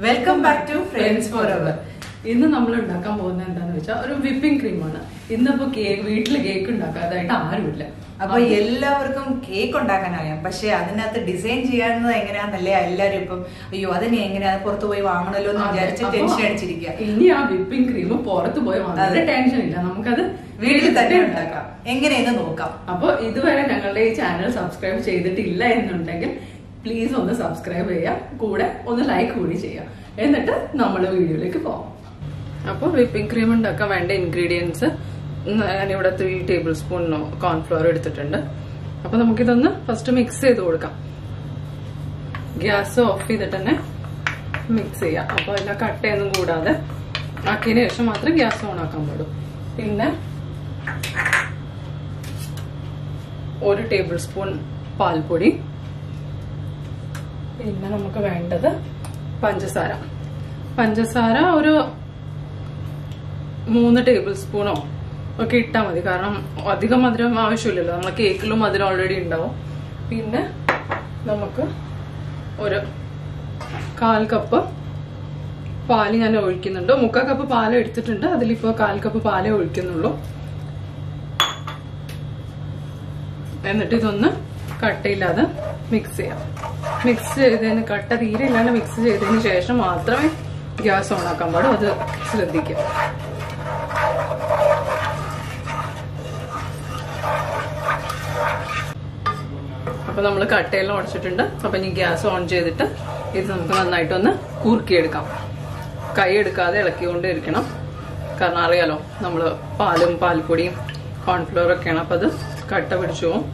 Welcome back to friends for ever ഇന്ന് നമ്മൾ ഉണ്ടാക്കാൻ പോകുന്നത് എന്താണെന്ന് വെച്ചാൽ ഒരു വിപ്പിംഗ് ക്രീമാണ് ഇന്നിപ്പോ കേക്ക് വീട്ടിൽ കേക്ക് ഉണ്ടാക്കാതായിട്ട് ആരുമില്ല. അപ്പൊ എല്ലാവർക്കും കേക്ക് ഉണ്ടാക്കാൻ അറിയാം പക്ഷെ അതിനകത്ത് ഡിസൈൻ ചെയ്യാവുന്നത് എങ്ങനെയാന്നല്ലേ എല്ലാരും ഇപ്പം അയ്യോ അതിനെ എങ്ങനെയാ? പുറത്തു പോയി വാങ്ങണല്ലോ എന്ന് വിചാരിച്ച് ടെൻഷൻ അടിച്ചിരിക്കുക ഇനി ആ വിപ്പിംഗ് ക്രീം പുറത്ത് പോയി വാങ്ങാൻ അതെ. ടെൻഷൻ ഇല്ല. നമുക്കത് വീട്ടിൽ തന്നെ ഉണ്ടാക്കാം. എങ്ങനെയെന്ന് നോക്കാം. അപ്പൊ ഇതുവരെ ഞങ്ങളുടെ ഈ ചാനൽ സബ്സ്ക്രൈബ് ചെയ്തിട്ടില്ല എന്നുണ്ടെങ്കിൽ പ്ലീസ് ഒന്ന് സബ്സ്ക്രൈബ് ചെയ്യുക. കൂടെ ഒന്ന് ലൈക്ക് കൂടി ചെയ്യുക. എന്നിട്ട് നമ്മൾ വീഡിയോയിലേക്ക് പോവാം. അപ്പോൾ വിപ്പിംഗ് ക്രീം ഉണ്ടാക്കാൻ വേണ്ട ഇൻഗ്രീഡിയൻസ് ഞാൻ ഞാനിവിടെ ത്രീ ടേബിൾ സ്പൂൺ കോൺഫ്ലവർ എടുത്തിട്ടുണ്ട്. അപ്പൊ നമുക്കിതൊന്ന് ഫസ്റ്റ് മിക്സ് ചെയ്ത് കൊടുക്കാം. ഗ്യാസ് ഓഫ് ചെയ്തിട്ട് തന്നെ മിക്സ് ചെയ്യാം. അപ്പോൾ എല്ലാ കട്ടയൊന്നും കൂടാതെ ആക്കിയതിന് ശേഷം മാത്രം ഗ്യാസ് ഓൺ ആക്കാൻ പാടും. പിന്നെ ഒരു ടേബിൾ സ്പൂൺ പാൽപ്പൊടി പിന്നെ നമുക്ക് വേണ്ടത് പഞ്ചസാര. പഞ്ചസാര ഒരു മൂന്ന് ടേബിൾ സ്പൂണോ ഒക്കെ ഇട്ടാൽ മതി. കാരണം അധികം മധുരം ആവശ്യമില്ലല്ലോ. നമ്മളെ കേക്കിലും മധുരം ഓൾറെഡി ഉണ്ടാവും. പിന്നെ നമുക്ക് ഒരു കാൽ കപ്പ് പാൽ ഞാൻ ഒഴിക്കുന്നുണ്ട്. മുക്കാൽ കപ്പ് പാൽ എടുത്തിട്ടുണ്ട്. അതിലിപ്പോൾ കാൽ കപ്പ് പാലേ ഒഴിക്കുന്നുള്ളൂ. എന്നിട്ട് ഇതൊന്ന് കട്ടയില്ലാതെ മിക്സ് ചെയ്യാം. മിക്സ് ചെയ്തതിന് കട്ട തീരെ ഇല്ലാണ്ട് മിക്സ് ചെയ്തതിന് ശേഷം മാത്രമേ ഗ്യാസ് ഓൺ ആക്കാൻ പാടും. അത് ശ്രദ്ധിക്കുക അപ്പൊ നമ്മൾ കട്ടയെല്ലാം ഉടച്ചിട്ടുണ്ട്. അപ്പൊ ഇനി ഗ്യാസ് ഓൺ ചെയ്തിട്ട് ഇത് നമുക്ക് നന്നായിട്ടൊന്ന് കുറുക്കിയെടുക്കാം. കൈ എടുക്കാതെ ഇളക്കിക്കൊണ്ടേ ഇരിക്കണം കാരണം അറിയാലോ നമ്മൾ പാലും പാൽപ്പൊടിയും കോൺഫ്ലവറൊക്കെയാണ് അപ്പൊ അത് കട്ട പിടിച്ചു പോകും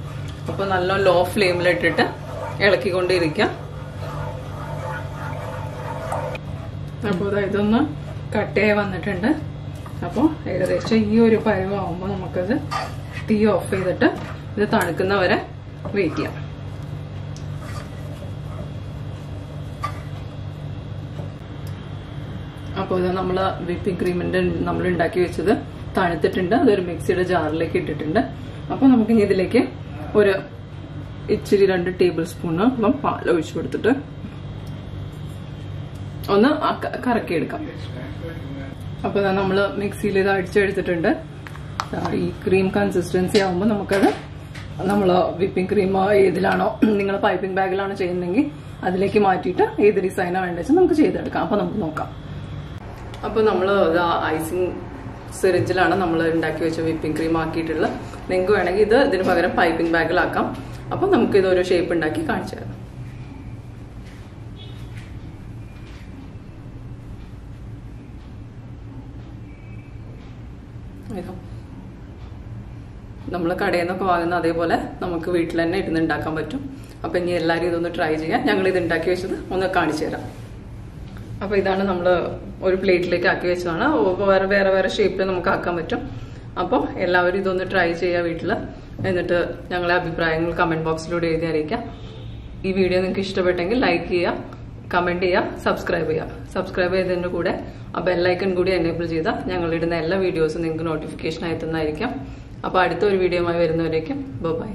അപ്പൊ നല്ല ലോ ഫ്ലെയിമിലിട്ടിട്ട് ഇളക്കിക്കൊണ്ടിരിക്കാം. അപ്പോൾ ഇതൊന്ന് കട്ടയായി വന്നിട്ടുണ്ട്. അപ്പോൾ ഏകദേശം ഈ ഒരു പരുവാകുമ്പോൾ നമുക്കത് തീ ഓഫ് ചെയ്തിട്ട് ഇത് തണുക്കുന്നവരെ വെയിറ്റ് ചെയ്യാം. അപ്പോൾ ഇത് നമ്മൾ വിപ്പിംഗ് ക്രീമിന്റെ നമ്മൾ ഉണ്ടാക്കി വെച്ചത് തണുത്തിട്ടുണ്ട്. അതൊരു മിക്സിയുടെ ജാറിലേക്ക് ഇട്ടിട്ടുണ്ട്. അപ്പോൾ നമുക്ക് ഇനി ഇതിലേക്ക് ഒരു ഇച്ചിരി രണ്ട് ടേബിൾ സ്പൂണ് പാൽ ഒഴിച്ചു കൊടുത്തിട്ട് ഒന്ന് കറക്കിയെടുക്കാം അപ്പോൾ നമ്മൾ മിക്സിയിൽ ഇത് അടിച്ചെടുത്തിട്ടുണ്ട്. ഈ ക്രീം കൺസിസ്റ്റൻസി ആകുമ്പോൾ നമുക്കത് നമ്മൾ വിപ്പിംഗ് ക്രീം ഏതിലാണോ നിങ്ങൾ പൈപ്പിംഗ് ബാഗിലാണോ ചെയ്യുന്നതെങ്കിൽ അതിലേക്ക് മാറ്റിയിട്ട് ഏത് ഡിസൈനാണ് വേണ്ടത് വെച്ചാൽ നമുക്ക് ചെയ്തെടുക്കാം. അപ്പോൾ നമുക്ക് നോക്കാം. അപ്പോൾ നമ്മൾ ഐസിങ് സിറിഞ്ചിലാണ് നമ്മൾ ഉണ്ടാക്കി വെച്ച വിപ്പിംഗ് ക്രീം ആക്കിയിട്ടുള്ളത്. നിങ്ങൾക്ക് വേണമെങ്കിൽ ഇത് ഇതിന് പകരം പൈപ്പിംഗ് ബാഗിലാക്കാം. അപ്പോൾ നമുക്ക് ഇതൊരു ഷേപ്പ് ഉണ്ടാക്കി കാണിച്ചു തരാം. നമ്മൾ കടയിൽ നിന്നൊക്കെ വാങ്ങുന്ന അതേപോലെ നമുക്ക് വീട്ടിൽ തന്നെ ഇരുന്ന് ഉണ്ടാക്കാൻ പറ്റും. അപ്പം ഇനി എല്ലാവരും ഇതൊന്ന് ട്രൈ ചെയ്യാം. ഞങ്ങൾ ഇത് ഉണ്ടാക്കി വെച്ചത് ഒന്ന് കാണിച്ചു തരാം. അപ്പോൾ ഇതാണ് നമ്മൾ ഒരു പ്ലേറ്റിലേക്ക് ആക്കി വെച്ചതാണ്. വേറെ വേറെ വേറെ ഷേപ്പിൽ നമുക്ക് ആക്കാൻ പറ്റും. അപ്പോൾ എല്ലാവരും ഇതൊന്ന് ട്രൈ ചെയ്യുക വീട്ടിൽ എന്നിട്ട് ഞങ്ങളെ അഭിപ്രായങ്ങൾ കമന്റ് ബോക്സിലൂടെ എഴുതി അറിയിക്കാം. ഈ വീഡിയോ നിങ്ങൾക്ക് ഇഷ്ടപ്പെട്ടെങ്കിൽ ലൈക്ക് ചെയ്യുക കമന്റ് ചെയ്യുക സബ്സ്ക്രൈബ് ചെയ്യുക സബ്സ്ക്രൈബ് ചെയ്തതിന്റെ കൂടെ ആ ബെല്ലൈക്കൺ കൂടി എനേബിൾ ചെയ്താൽ ഞങ്ങളിടുന്ന എല്ലാ വീഡിയോസും നിങ്ങൾക്ക് നോട്ടിഫിക്കേഷൻ എത്തുന്നതായിരിക്കും അപ്പോൾ അടുത്ത ഒരു വീഡിയോയുമായി വരുന്നവരേക്കും ബൈ